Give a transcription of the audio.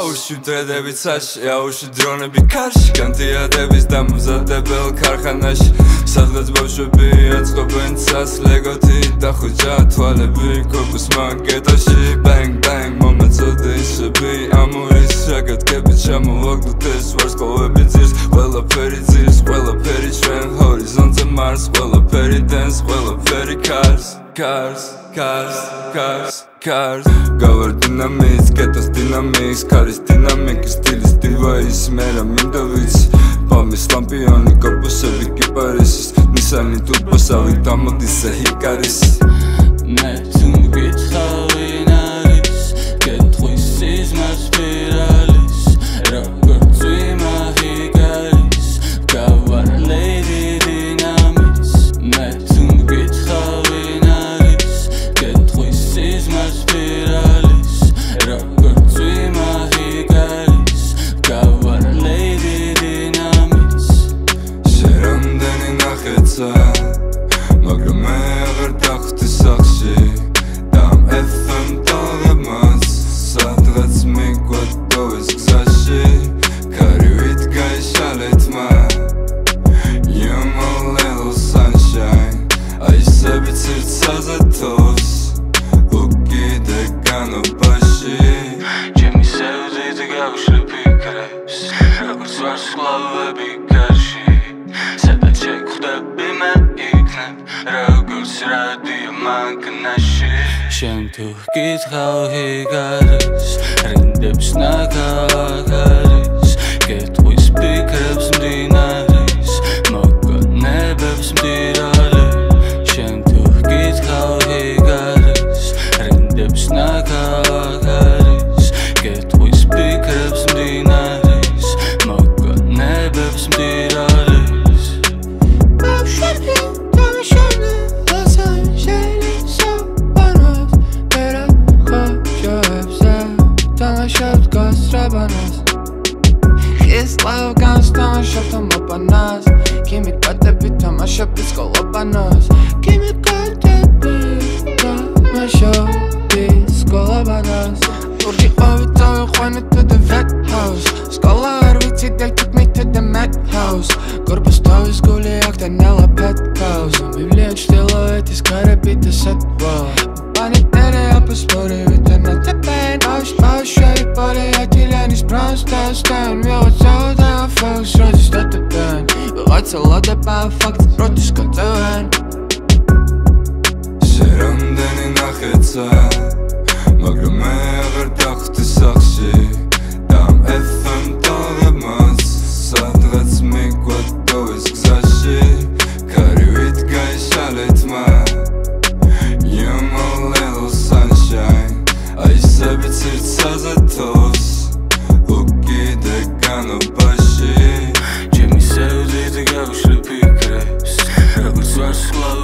აუში დრედები ცაში აუში დრონები კარში კანტიადების დამზადებელ ქარხანაში. სადღაც ბავშვები აწყობენ ცას ლეგოთი და ხუჯა თვალები კოკოს მაგეტაში ბენგ ბენგ მომეწოდე ისები ამურის შეგეთკები ჩამოვაგდოთ ეს ვარსკვლავები კარს კარს კარს კარს კარს გავარ დინამის კეტოს დინამის კარის დინამიკის სტილის დივაის მერა მინდა ვიცი პამის ლამპიონი კოპუსები კიპარისის ნისანი ტურბოსავი დამოდის ჰიკარის მე თუ მგითხავი ვარსკვლავები როგორც რადიო მაგნაში. შენ თუ გითხავ ჰიგარის რინდებს ნაგაგარის თამაშობ თამაპანას გიმი კატები თამაშობ ის ყოლაპანას გიმი კატები თამაშობ ის ყოლაპანას თურქი ყავით დავიყვანე to the vet house. სკოლა არ ვიცი they took me to the mat house. კორპუს თავის გული აქ და ნელა pet house. ბიბლია ჩრდილოეთის კარები და სათვა პანიტერი აპოსპორი ვიტანა ტეპენ აშ აშ შაი პარე ათილანის ფრანსტასთან მივაწავდა folks როდის დატებენ ვიღაცა ლადება ფაქტ როდის გაწევენ შერამდენი ნახეცა მაგრამ მე აღარ დახვდი სახში და FM თავებს სადღაც მიგვატო ეს გზაში ქარივით გაიშალეთ მა You my little sunshine. I said it's as smoke.